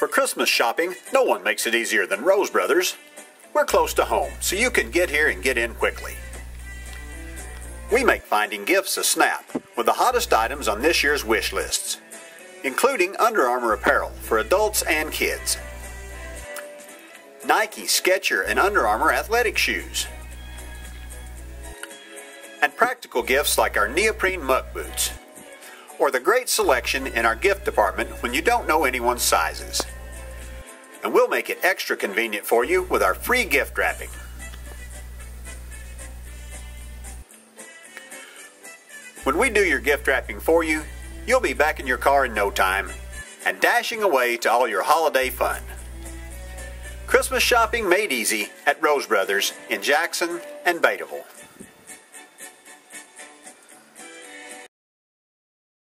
For Christmas shopping, no one makes it easier than Rose Brothers. We're close to home, so you can get here and get in quickly. We make finding gifts a snap with the hottest items on this year's wish lists, including Under Armour apparel for adults and kids, Nike, Skechers, and Under Armour athletic shoes, and practical gifts like our neoprene muck boots, or the great selection in our gift department when you don't know anyone's sizes. And we'll make it extra convenient for you with our free gift wrapping. When we do your gift wrapping for you, you'll be back in your car in no time and dashing away to all your holiday fun. Christmas shopping made easy at Rose Brothers in Jackson and Batesville.